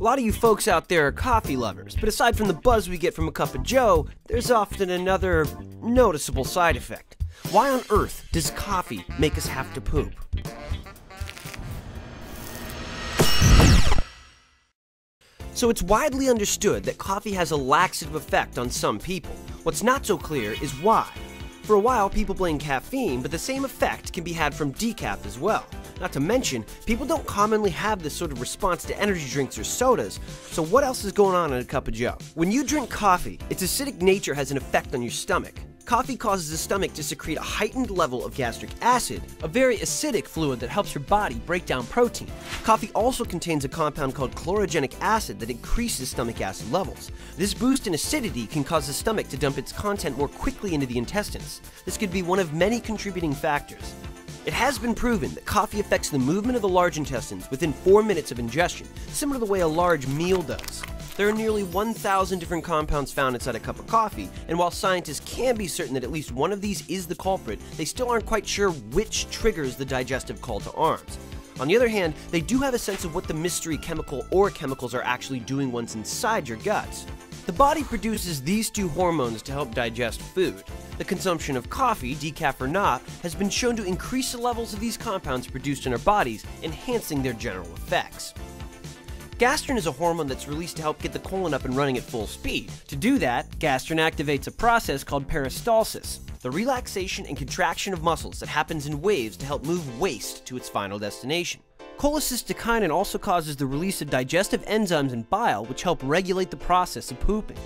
A lot of you folks out there are coffee lovers, but aside from the buzz we get from a cup of joe, there's often another noticeable side effect. Why on earth does coffee make us have to poop? So it's widely understood that coffee has a laxative effect on some people. What's not so clear is why. For a while, people blame caffeine, but the same effect can be had from decaf as well. Not to mention, people don't commonly have this sort of response to energy drinks or sodas, so what else is going on in a cup of joe? When you drink coffee, its acidic nature has an effect on your stomach. Coffee causes the stomach to secrete a heightened level of gastric acid, a very acidic fluid that helps your body break down protein. Coffee also contains a compound called chlorogenic acid that increases stomach acid levels. This boost in acidity can cause the stomach to dump its content more quickly into the intestines. This could be one of many contributing factors. It has been proven that coffee affects the movement of the large intestines within 4 minutes of ingestion, similar to the way a large meal does. There are nearly 1,000 different compounds found inside a cup of coffee, and while scientists can be certain that at least one of these is the culprit, they still aren't quite sure which triggers the digestive call to arms. On the other hand, they do have a sense of what the mystery chemical or chemicals are actually doing once inside your guts. The body produces these two hormones to help digest food. The consumption of coffee, decaf or not, has been shown to increase the levels of these compounds produced in our bodies, enhancing their general effects. Gastrin is a hormone that's released to help get the colon up and running at full speed. To do that, gastrin activates a process called peristalsis, the relaxation and contraction of muscles that happens in waves to help move waste to its final destination. Cholecystokinin also causes the release of digestive enzymes and bile, which help regulate the process of pooping.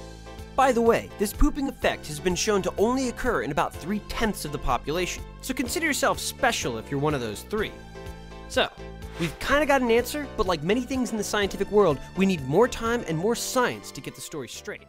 By the way, this pooping effect has been shown to only occur in about three tenths of the population, so consider yourself special if you're one of those three. So, We've kind of got an answer, but like many things in the scientific world, we need more time and more science to get the story straight.